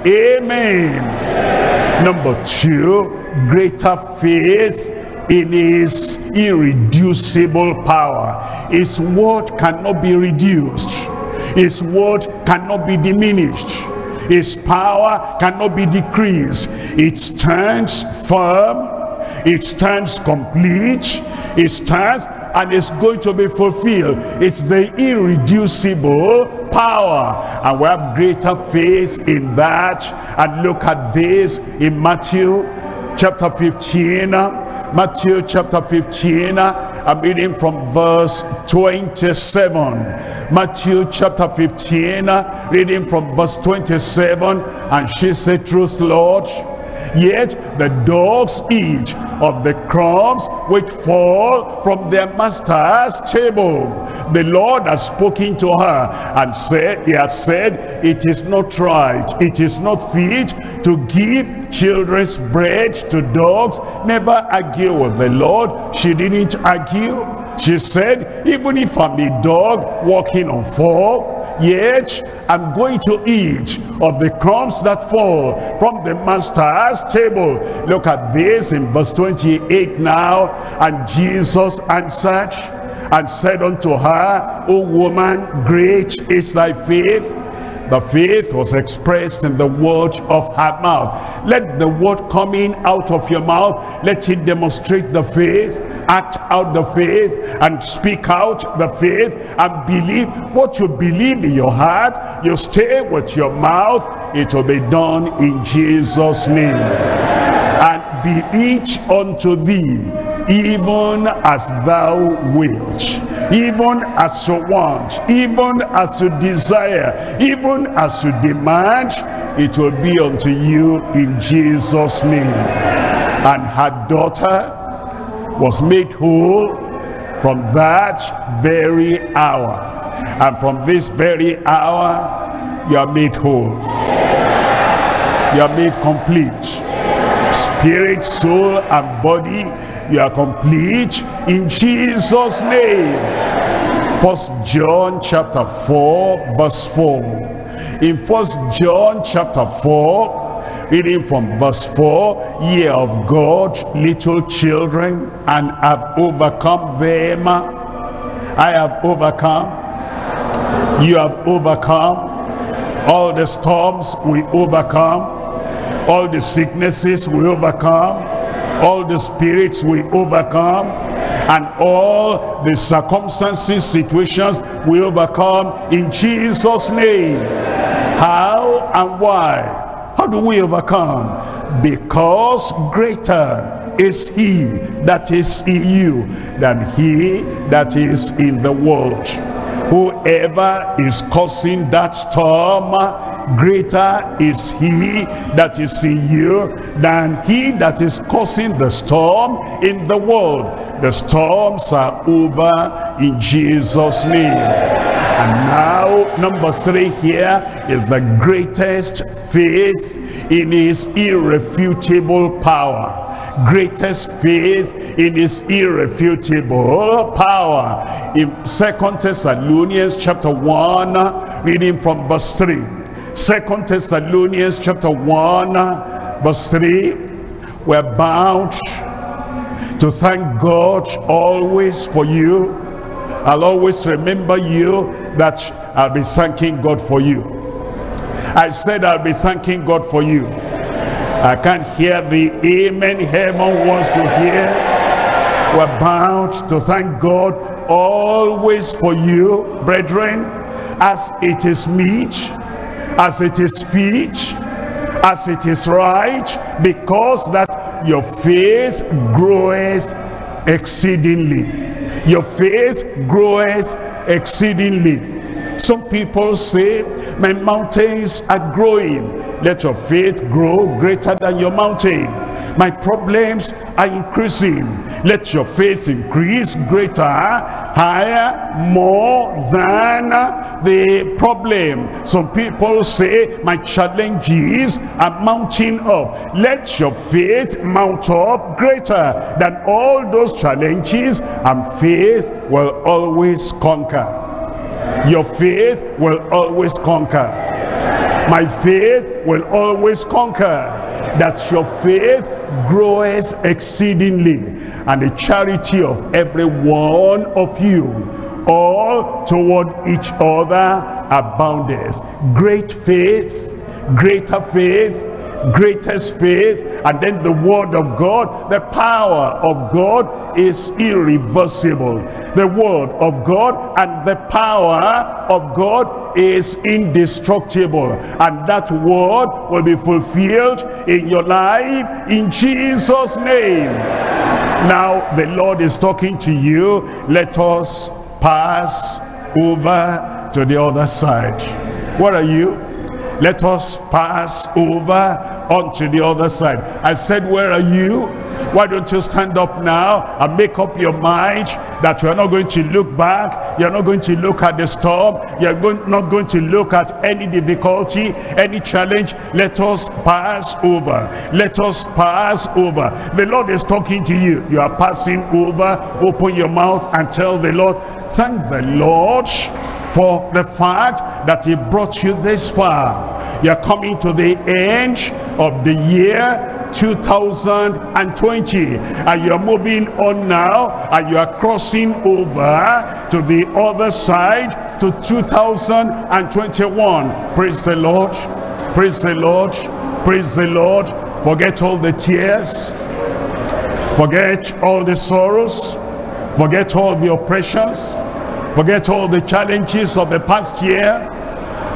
Amen. Number two greater faith in his irreducible power. His word cannot be reduced his word cannot be diminished. His power cannot be decreased. It stands firm. It stands complete. It stands and it's going to be fulfilled. It's the irreducible power. And we have greater faith in that. And look at this in Matthew chapter 15. Matthew chapter 15. I'm reading from verse 27. Matthew chapter 15, reading from verse 27. And she said, Truth, Lord, yet the dogs eat of the crumbs which fall from their master's table. The Lord has spoken to her and said, He has said, It is not right, it is not fit to give children's bread to dogs. Never argue with the Lord. She didn't argue. She said, even if I'm a dog walking on four, yet I'm going to eat of the crumbs that fall from the master's table. Look at this in verse 28 now. And Jesus answered and said unto her, O woman, great is thy faith the faith was expressed in the word of her mouth. Let the word coming out of your mouth, let it demonstrate the faith, act out the faith, and speak out the faith, and believe what you believe in your heart. You stay with your mouth, it will be done in Jesus' name. And be each unto thee, even as thou wilt even as you want, even as you desire, even as you demand, it will be unto you in Jesus' name. And her daughter was made whole from that very hour. And from this very hour, you are made whole. You are made complete. Spirit, soul, and body, you are complete in Jesus name. First John chapter 4 verse 4 in first John chapter 4 reading from verse 4 ye of God little children and have overcome them. I have overcome. You have overcome. All the storms we overcome. All the sicknesses we overcome all the spirits we overcome and all the circumstances situations we overcome in jesus name. How and why? How do we overcome? Because greater is he that is in you than he that is in the world. Whoever is causing that storm greater is he that is in you than he that is causing the storm in the world. The storms are over in jesus name. And now number three here is the greatest faith in his irrefutable power. Greatest faith in his irrefutable power. In second thessalonians chapter 1 reading from verse 3 second thessalonians chapter 1 verse 3 we're bound to thank god always for you. I'll always remember you that i'll be thanking god for you. I said i'll be thanking god for you. I can't hear the amen heaven wants to hear. We're bound to thank God always for you, brethren, as it is meet, as it is fit, as it is right, because that your faith groweth exceedingly. Your faith groweth exceedingly. Some people say, my mountains are growing let your faith grow greater than your mountain my problems are increasing let your faith increase greater higher more than the problem. Some people say my challenges are mounting up. Let your faith mount up greater than all those challenges and faith will always conquer. Your faith will always conquer. My faith will always conquer. That your faith groweth exceedingly and the charity of every one of you all toward each other aboundeth. Great faith greater faith greatest faith and then the word of God the power of God is irreversible. The word of God and the power of God is indestructible and that word will be fulfilled in your life in Jesus name. Now the Lord is talking to you. Let us pass over to the other side. What are you let us pass over onto the other side. I said where are you? Why don't you stand up now and make up your mind that you're not going to look back? You're not going to look at the storm. You're going, not going to look at any difficulty any challenge. Let us pass over. Let us pass over. The lord is talking to you. You are passing over. Open your mouth and tell the lord thank the lord for the fact that he brought you this far. You're coming to the end of the year 2020 and you're moving on now and you are crossing over to the other side to 2021 praise the lord. Praise the lord. Praise the lord. Forget all the tears. Forget all the sorrows. Forget all the oppressions forget all the challenges of the past year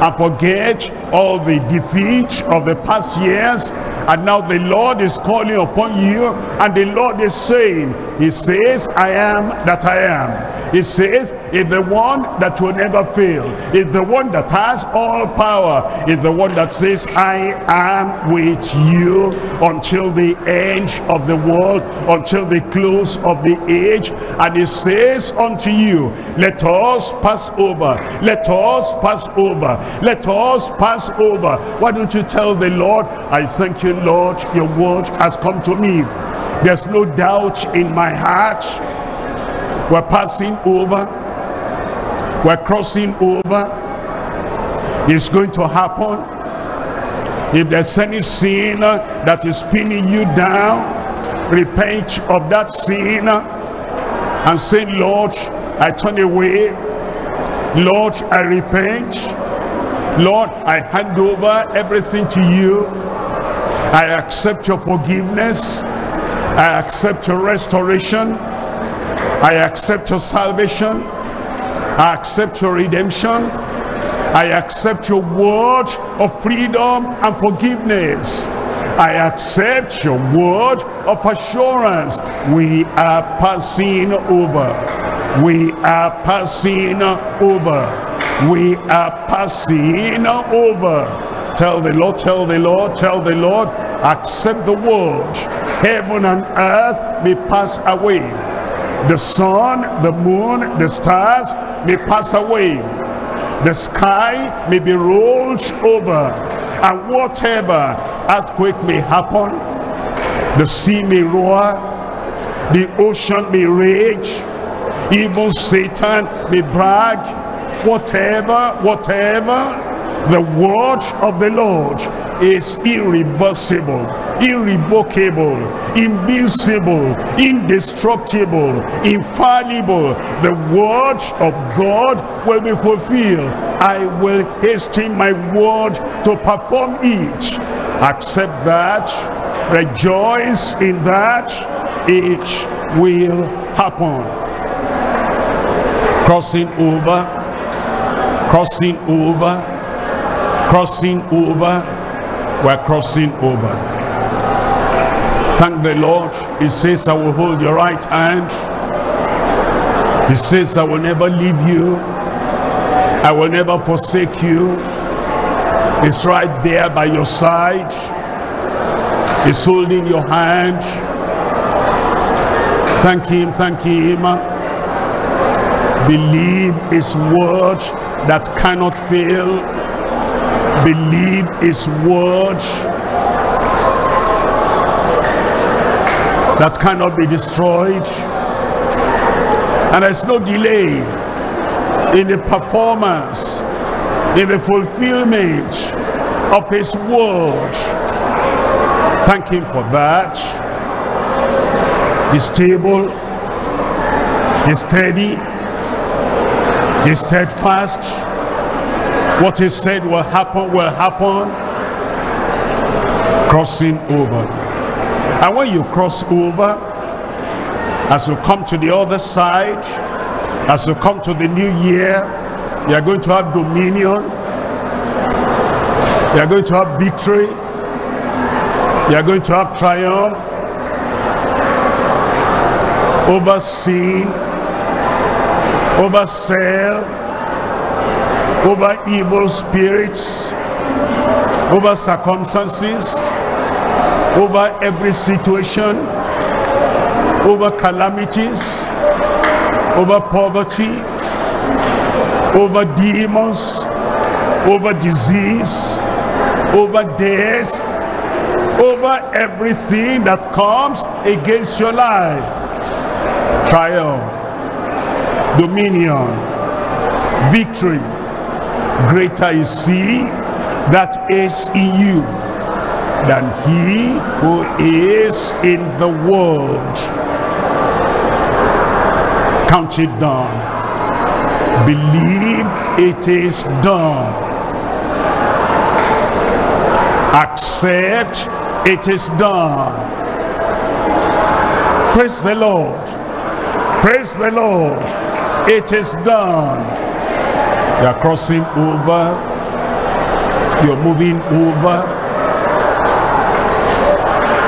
and forget all the defeat of the past years. And now the Lord is calling upon you and the Lord is saying he says I am that I am he says is the one that will never fail is the one that has all power is the one that says I am with you until the end of the world until the close of the age and he says unto you let us pass over let us pass over let us pass over. Why don't you tell the Lord I thank you Lord your word has come to me. There's no doubt in my heart We're passing over. We're crossing over. It's going to happen. If there's any sin uh, that is pinning you down, repent of that sin uh, and say, Lord, I turn away. Lord, I repent. Lord, I hand over everything to you. I accept your forgiveness. I accept your restoration. I accept your salvation. I accept your redemption. I accept your word of freedom and forgiveness. I accept your word of assurance. We are passing over. We are passing over. We are passing over. Tell the Lord, tell the Lord, tell the Lord, accept the word. Heaven and earth may pass away. The sun, the moon, the stars may pass away. The sky may be rolled over. And whatever earthquake may happen the sea may roar the ocean may rage even satan may brag. Whatever whatever the word of the lord is irreversible irrevocable, invincible, indestructible, infallible. The word of God will be fulfilled. I will hasten my word to perform it. Accept that, rejoice in that, it will happen. Crossing over, crossing over, crossing over, we're crossing over. Thank the Lord. He says, I will hold your right hand. He says, I will never leave you. I will never forsake you. It's right there by your side. He's holding your hand. Thank him, thank him. Believe his word that cannot fail. Believe his word that cannot be destroyed. And there's no delay in the performance, in the fulfillment of his word. Thank him for that. He's stable, he's steady, he's steadfast. What he said will happen, will happen. Crossing over. And when you cross over, as you come to the other side, as you come to the new year, you are going to have dominion. You are going to have victory. You are going to have triumph over sin, over self, over evil spirits, over circumstances, over every situation, over calamities, over poverty, over demons, over disease, over death, over everything that comes against your life. Triumph, dominion, victory, greater is he that is in you than he who is in the world. Count it down. Believe it is done. Accept it is done. Praise the Lord. Praise the Lord. It is done. You are crossing over. You're moving over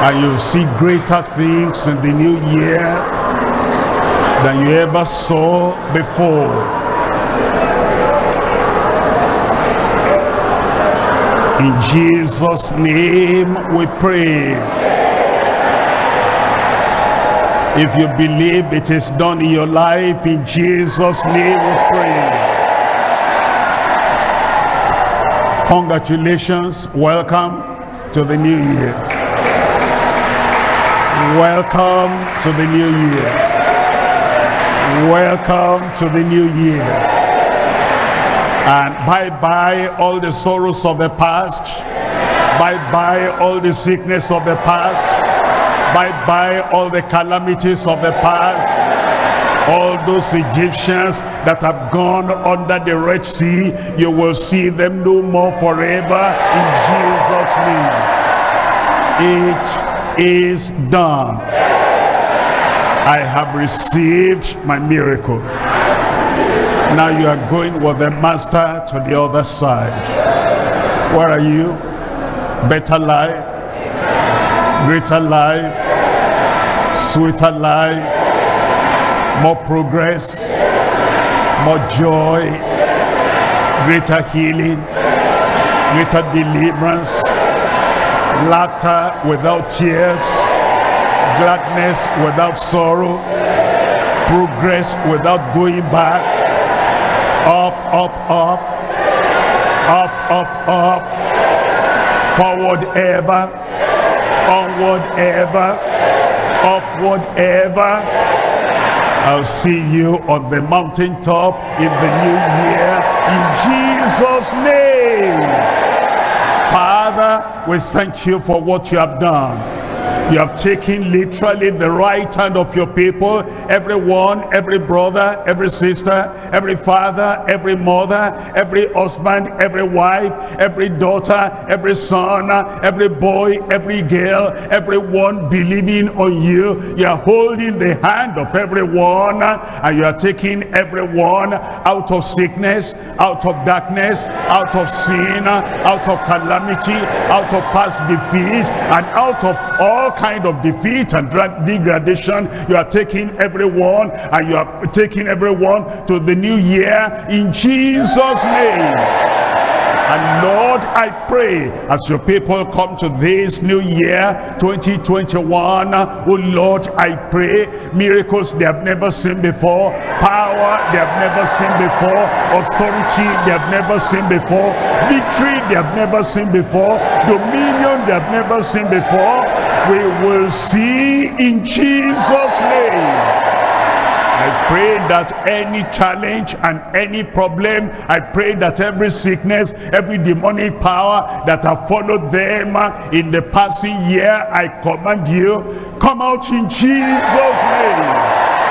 and you see greater things in the new year than you ever saw before. In Jesus' name we pray. If you believe it is done in your life, in Jesus' name we pray. Congratulations, welcome to the new year. Welcome to the new year. Welcome to the new year. And bye-bye all the sorrows of the past. Bye-bye all the sickness of the past. Bye-bye all the calamities of the past. All those Egyptians that have gone under the Red Sea, you will see them no more forever in Jesus' name. It is done. I have received my miracle. Now you are going with the master to the other side. Where are you? Better life, greater life, sweeter life, more progress, more joy, greater healing, greater deliverance, laughter without tears, gladness without sorrow, progress without going back, up, up, up, up, up, up, forward ever, onward ever, upward ever. I'll see you on the mountaintop in the new year in Jesus' name. Father, we thank you for what you have done. You have taken literally the right hand of your people, everyone, every brother, every sister, every father, every mother, every husband, every wife, every daughter, every son, every boy, every girl, everyone believing on you. You are holding the hand of everyone and you are taking everyone out of sickness, out of darkness, out of sin, out of calamity, out of past defeat, and out of all kind of defeat and degradation. You are taking everyone and you are taking everyone to the new year in Jesus' name. And Lord, I pray as your people come to this new year, 2021, oh Lord, I pray miracles they have never seen before, power they have never seen before, authority they have never seen before, victory they have never seen before, dominion they have never seen before. We will see in Jesus' name. I pray that any challenge and any problem, I pray that every sickness, every demonic power that have followed them in the passing year, I command you, come out in Jesus' name.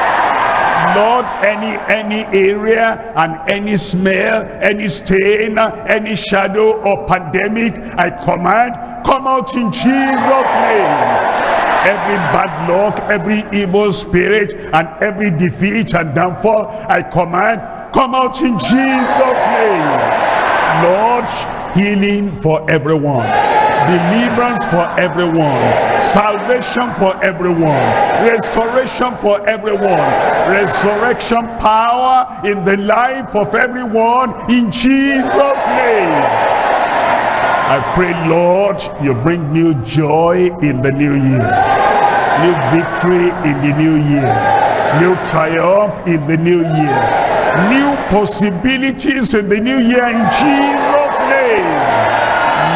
Lord, any any area and any smell, any stain, any shadow or pandemic, I command, come out in Jesus' name every bad luck, every evil spirit, and every defeat and downfall, I command, come out in Jesus' name. Lord, healing for everyone deliverance for everyone salvation for everyone restoration for everyone resurrection power in the life of everyone in jesus name I pray, Lord, you bring new joy in the new year, new victory in the new year, new triumph in the new year, new possibilities in the new year in Jesus' name.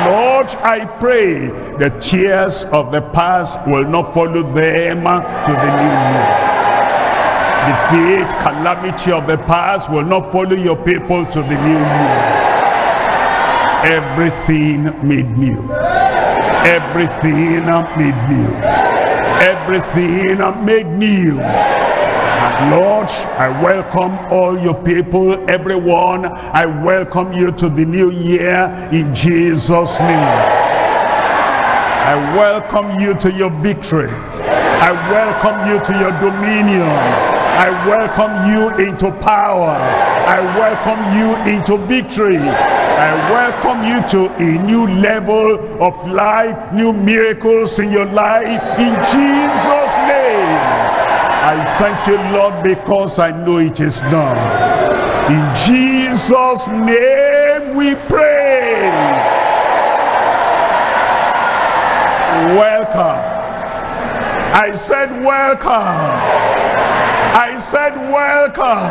Lord, I pray the tears of the past will not follow them to the new year. The Defeat, calamity of the past will not follow your people to the new year. Everything made new. Everything made new. Everything made new Lord, I welcome all your people, everyone. I welcome you to the new year in Jesus' name. I welcome you to your victory. I welcome you to your dominion. I welcome you into power. I welcome you into victory. I welcome you to a new level of life, new miracles in your life in Jesus' name. I thank you, Lord, because I know it is done. In Jesus' name we pray. Welcome. I said welcome. I said welcome.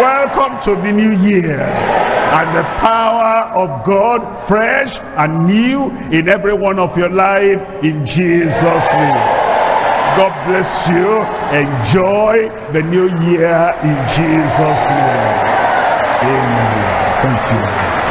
Welcome to the new year and the power of God fresh and new in every one of your life in Jesus name God bless you. Enjoy the new year in Jesus' name. Amen. Thank you.